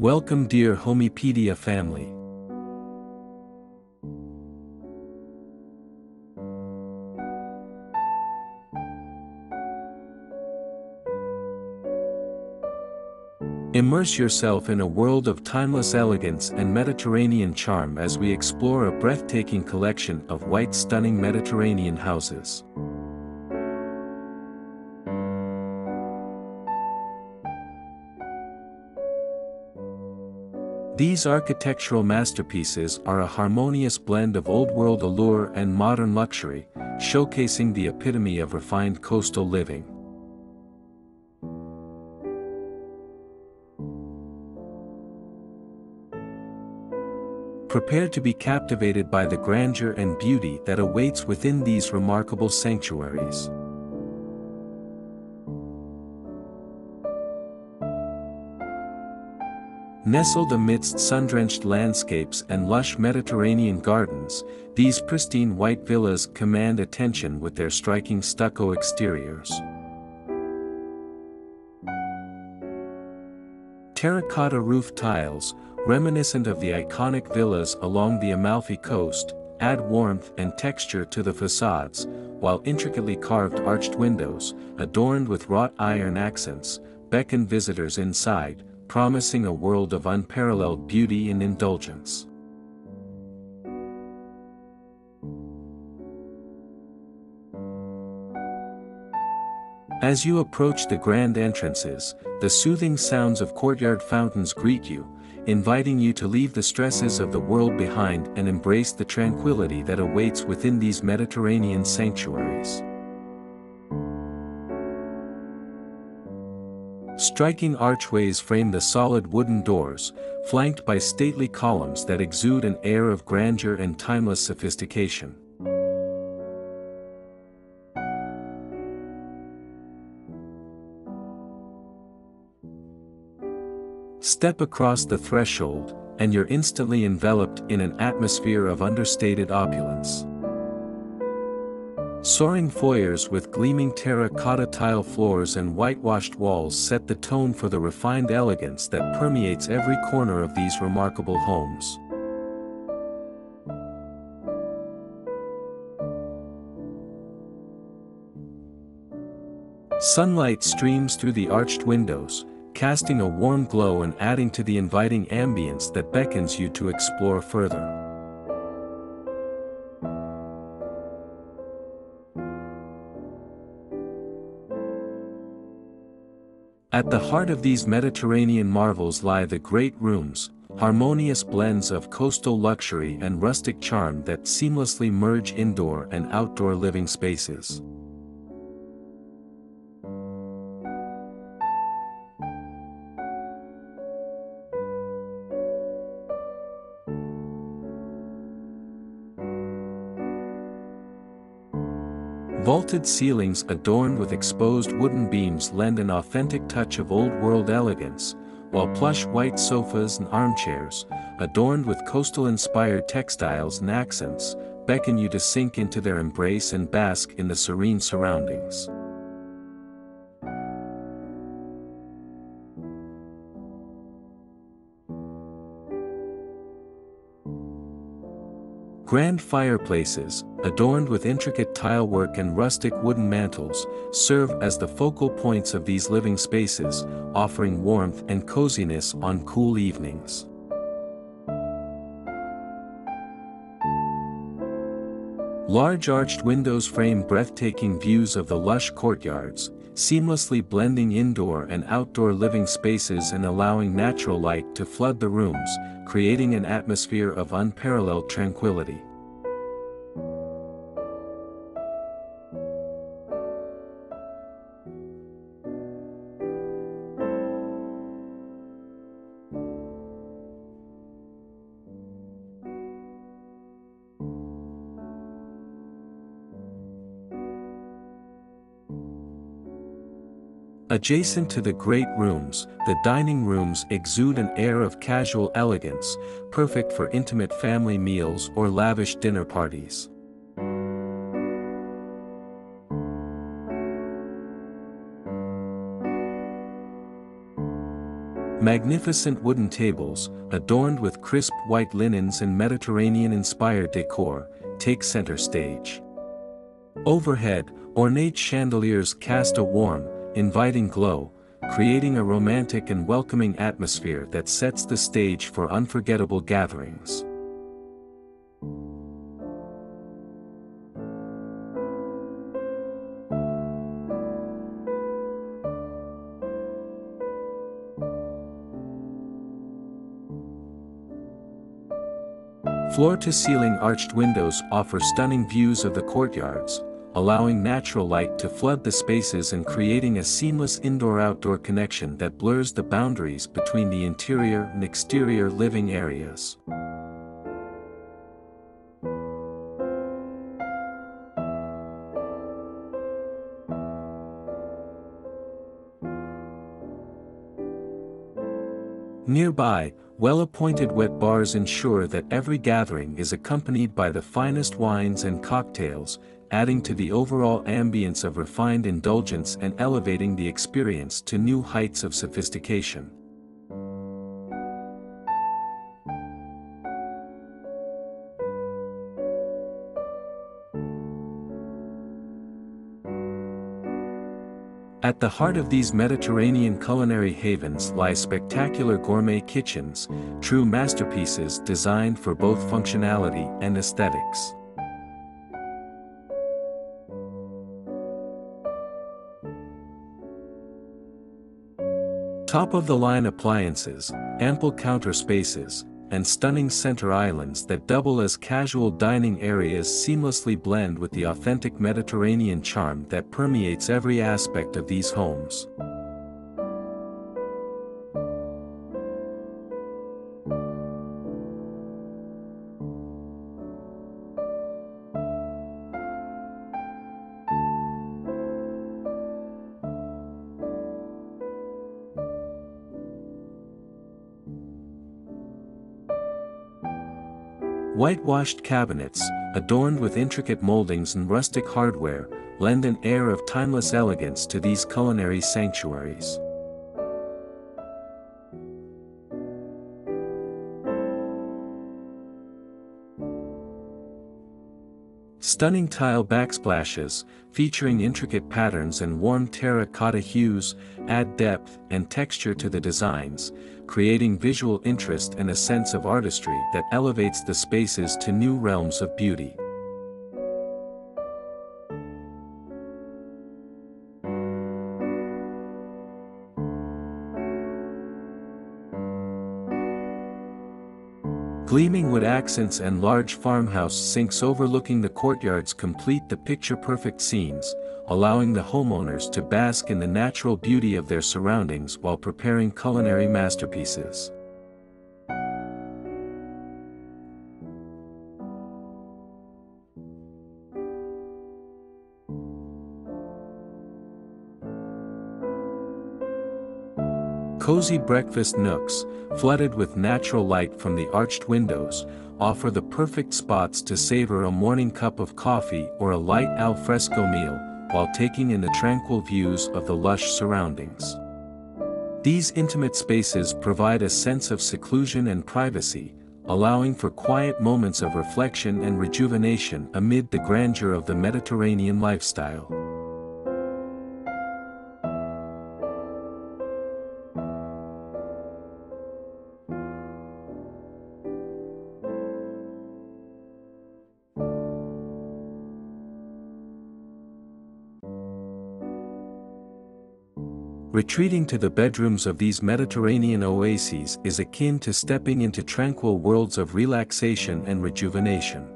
Welcome dear Homypedia family. Immerse yourself in a world of timeless elegance and Mediterranean charm as we explore a breathtaking collection of white stunning Mediterranean houses. These architectural masterpieces are a harmonious blend of old-world allure and modern luxury, showcasing the epitome of refined coastal living. Prepare to be captivated by the grandeur and beauty that awaits within these remarkable sanctuaries. Nestled amidst sun-drenched landscapes and lush Mediterranean gardens, these pristine white villas command attention with their striking stucco exteriors. Terracotta roof tiles, reminiscent of the iconic villas along the Amalfi coast, add warmth and texture to the facades, while intricately carved arched windows, adorned with wrought iron accents, beckon visitors inside, promising a world of unparalleled beauty and indulgence. As you approach the grand entrances, the soothing sounds of courtyard fountains greet you, inviting you to leave the stresses of the world behind and embrace the tranquility that awaits within these Mediterranean sanctuaries. Striking archways frame the solid wooden doors, flanked by stately columns that exude an air of grandeur and timeless sophistication. Step across the threshold, and you're instantly enveloped in an atmosphere of understated opulence. Soaring foyers with gleaming terracotta tile floors and whitewashed walls set the tone for the refined elegance that permeates every corner of these remarkable homes. Sunlight streams through the arched windows, casting a warm glow and adding to the inviting ambience that beckons you to explore further. At the heart of these Mediterranean marvels lie the great rooms, harmonious blends of coastal luxury and rustic charm that seamlessly merge indoor and outdoor living spaces. Vaulted ceilings adorned with exposed wooden beams lend an authentic touch of old-world elegance, while plush white sofas and armchairs, adorned with coastal-inspired textiles and accents, beckon you to sink into their embrace and bask in the serene surroundings. Grand fireplaces, adorned with intricate tilework and rustic wooden mantels, serve as the focal points of these living spaces, offering warmth and coziness on cool evenings. Large arched windows frame breathtaking views of the lush courtyards, seamlessly blending indoor and outdoor living spaces and allowing natural light to flood the rooms, creating an atmosphere of unparalleled tranquility. Adjacent to the great rooms, the dining rooms exude an air of casual elegance, perfect for intimate family meals or lavish dinner parties. Magnificent wooden tables, adorned with crisp white linens and Mediterranean-inspired decor, take center stage. Overhead, ornate chandeliers cast a warm, inviting glow, creating a romantic and welcoming atmosphere that sets the stage for unforgettable gatherings. Floor-to-ceiling arched windows offer stunning views of the courtyards, allowing natural light to flood the spaces and creating a seamless indoor-outdoor connection that blurs the boundaries between the interior and exterior living areas. Nearby, well-appointed wet bars ensure that every gathering is accompanied by the finest wines and cocktails, adding to the overall ambience of refined indulgence and elevating the experience to new heights of sophistication. At the heart of these Mediterranean culinary havens lie spectacular gourmet kitchens, true masterpieces designed for both functionality and aesthetics. Top-of-the-line appliances, ample counter spaces, and stunning center islands that double as casual dining areas seamlessly blend with the authentic Mediterranean charm that permeates every aspect of these homes. Whitewashed cabinets, adorned with intricate moldings and rustic hardware, lend an air of timeless elegance to these culinary sanctuaries. Stunning tile backsplashes, featuring intricate patterns and warm terracotta hues, add depth and texture to the designs, creating visual interest and a sense of artistry that elevates the spaces to new realms of beauty. Gleaming wood accents and large farmhouse sinks overlooking the courtyards complete the picture-perfect scenes, allowing the homeowners to bask in the natural beauty of their surroundings while preparing culinary masterpieces. Cozy breakfast nooks, flooded with natural light from the arched windows, offer the perfect spots to savor a morning cup of coffee or a light al fresco meal, while taking in the tranquil views of the lush surroundings. These intimate spaces provide a sense of seclusion and privacy, allowing for quiet moments of reflection and rejuvenation amid the grandeur of the Mediterranean lifestyle. Retreating to the bedrooms of these Mediterranean oases is akin to stepping into tranquil worlds of relaxation and rejuvenation.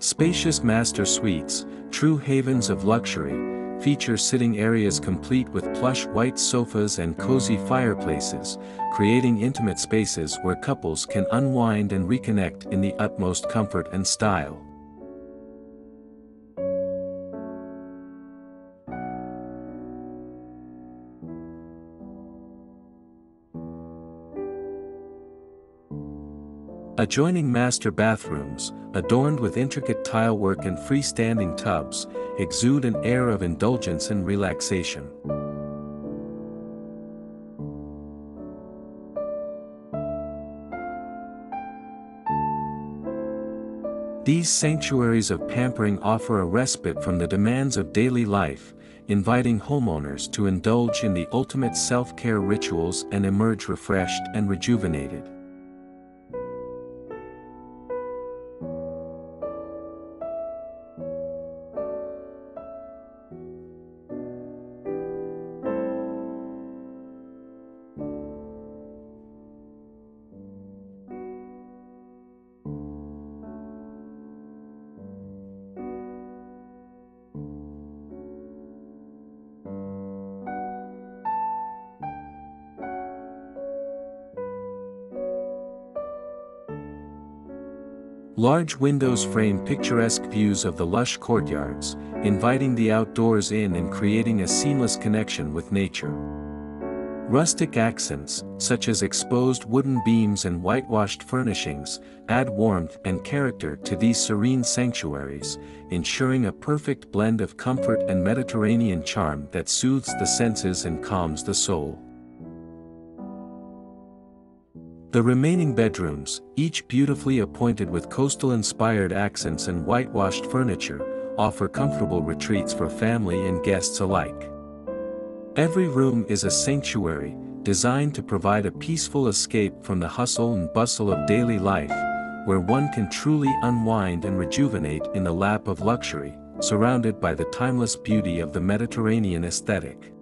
Spacious master suites, true havens of luxury, feature sitting areas complete with plush white sofas and cozy fireplaces, creating intimate spaces where couples can unwind and reconnect in the utmost comfort and style. Adjoining master bathrooms, adorned with intricate tilework and freestanding tubs, exude an air of indulgence and relaxation. These sanctuaries of pampering offer a respite from the demands of daily life, inviting homeowners to indulge in the ultimate self-care rituals and emerge refreshed and rejuvenated. Large windows frame picturesque views of the lush courtyards, inviting the outdoors in and creating a seamless connection with nature. Rustic accents, such as exposed wooden beams and whitewashed furnishings, add warmth and character to these serene sanctuaries, ensuring a perfect blend of comfort and Mediterranean charm that soothes the senses and calms the soul. The remaining bedrooms, each beautifully appointed with coastal-inspired accents and whitewashed furniture, offer comfortable retreats for family and guests alike. Every room is a sanctuary, designed to provide a peaceful escape from the hustle and bustle of daily life, where one can truly unwind and rejuvenate in the lap of luxury, surrounded by the timeless beauty of the Mediterranean aesthetic.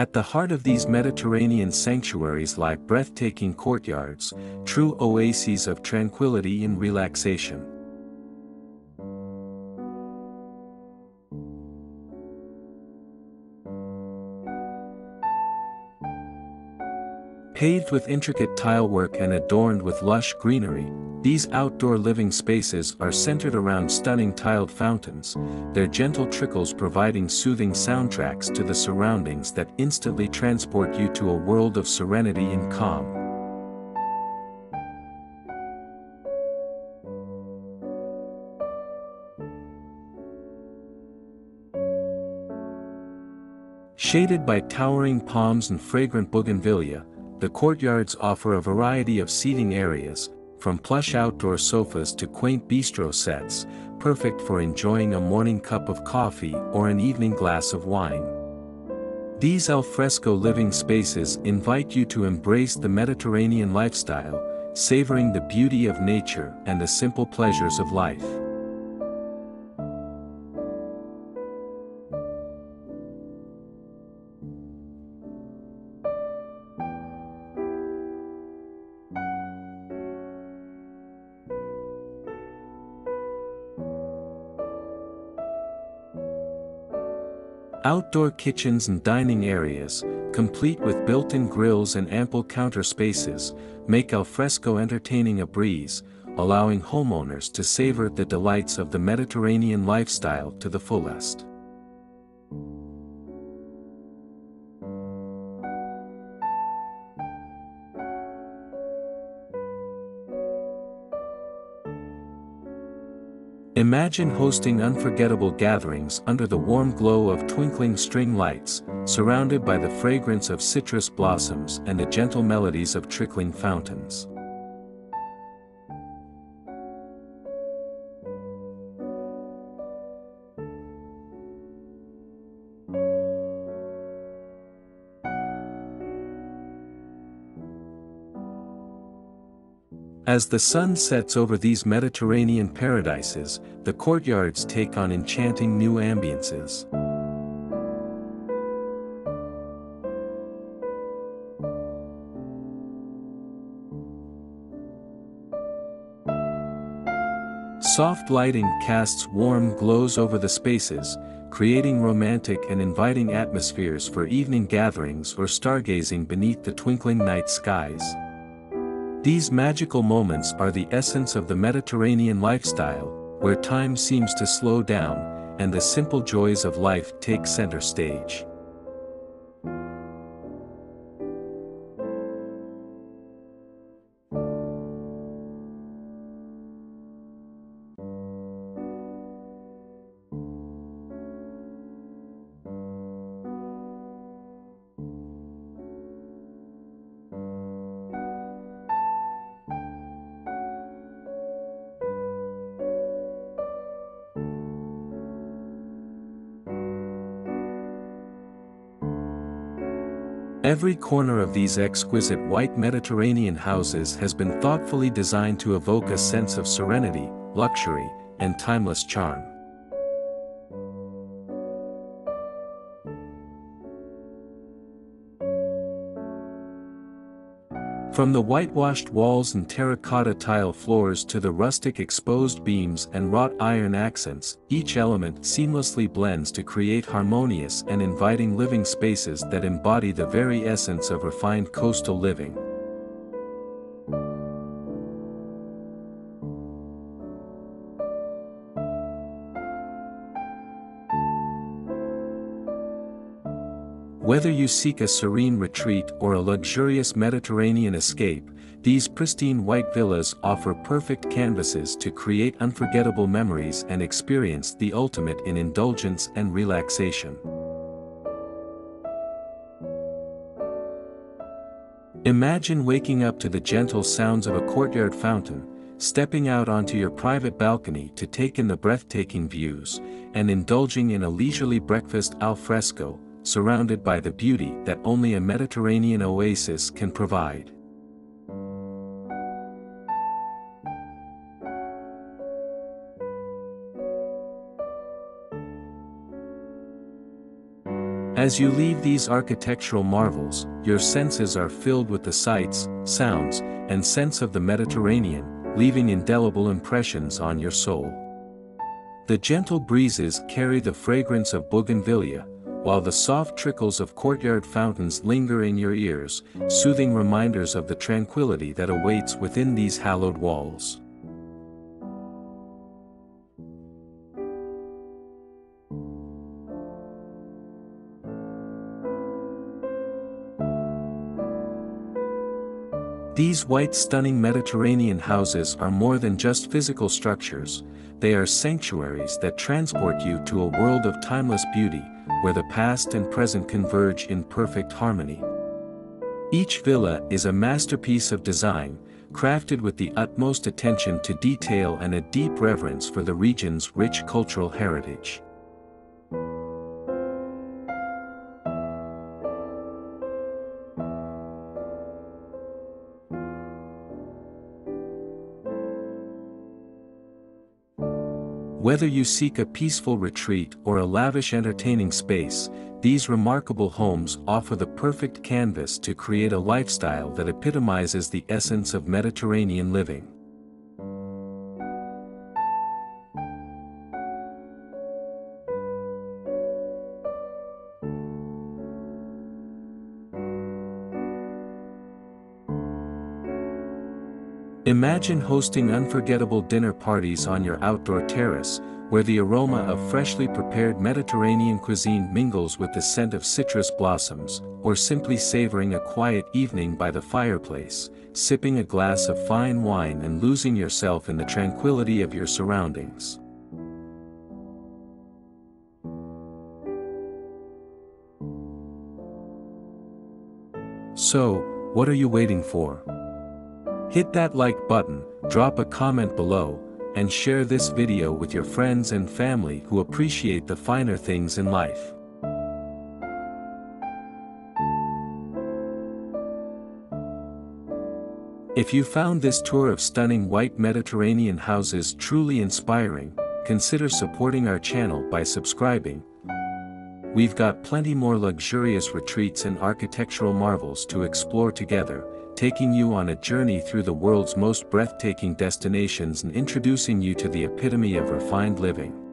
At the heart of these Mediterranean sanctuaries lie breathtaking courtyards, true oases of tranquility and relaxation. Paved with intricate tilework and adorned with lush greenery, these outdoor living spaces are centered around stunning tiled fountains, their gentle trickles providing soothing soundtracks to the surroundings that instantly transport you to a world of serenity and calm. Shaded by towering palms and fragrant bougainvillea, the courtyards offer a variety of seating areas, from plush outdoor sofas to quaint bistro sets, perfect for enjoying a morning cup of coffee or an evening glass of wine. These alfresco living spaces invite you to embrace the Mediterranean lifestyle, savoring the beauty of nature and the simple pleasures of life. Outdoor kitchens and dining areas, complete with built-in grills and ample counter spaces, make alfresco entertaining a breeze, allowing homeowners to savor the delights of the Mediterranean lifestyle to the fullest. Imagine hosting unforgettable gatherings under the warm glow of twinkling string lights, surrounded by the fragrance of citrus blossoms and the gentle melodies of trickling fountains. As the sun sets over these Mediterranean paradises, the courtyards take on enchanting new ambiances. Soft lighting casts warm glows over the spaces, creating romantic and inviting atmospheres for evening gatherings or stargazing beneath the twinkling night skies. These magical moments are the essence of the Mediterranean lifestyle, where time seems to slow down, and the simple joys of life take center stage. Every corner of these exquisite white Mediterranean houses has been thoughtfully designed to evoke a sense of serenity, luxury, and timeless charm. From the whitewashed walls and terracotta tile floors to the rustic exposed beams and wrought iron accents, each element seamlessly blends to create harmonious and inviting living spaces that embody the very essence of refined coastal living. Whether you seek a serene retreat or a luxurious Mediterranean escape, these pristine white villas offer perfect canvases to create unforgettable memories and experience the ultimate in indulgence and relaxation. Imagine waking up to the gentle sounds of a courtyard fountain, stepping out onto your private balcony to take in the breathtaking views, and indulging in a leisurely breakfast al fresco, surrounded by the beauty that only a Mediterranean oasis can provide. As you leave these architectural marvels, your senses are filled with the sights, sounds, and scents of the Mediterranean, leaving indelible impressions on your soul. The gentle breezes carry the fragrance of bougainvillea, while the soft trickles of courtyard fountains linger in your ears, soothing reminders of the tranquility that awaits within these hallowed walls. These white stunning Mediterranean houses are more than just physical structures, they are sanctuaries that transport you to a world of timeless beauty, where the past and present converge in perfect harmony. Each villa is a masterpiece of design, crafted with the utmost attention to detail and a deep reverence for the region's rich cultural heritage. Whether you seek a peaceful retreat or a lavish entertaining space, these remarkable homes offer the perfect canvas to create a lifestyle that epitomizes the essence of Mediterranean living. Imagine hosting unforgettable dinner parties on your outdoor terrace, where the aroma of freshly prepared Mediterranean cuisine mingles with the scent of citrus blossoms, or simply savoring a quiet evening by the fireplace, sipping a glass of fine wine and losing yourself in the tranquility of your surroundings. So, what are you waiting for? Hit that like button, drop a comment below, and share this video with your friends and family who appreciate the finer things in life. If you found this tour of stunning white Mediterranean houses truly inspiring, consider supporting our channel by subscribing. We've got plenty more luxurious retreats and architectural marvels to explore together, taking you on a journey through the world's most breathtaking destinations and introducing you to the epitome of refined living.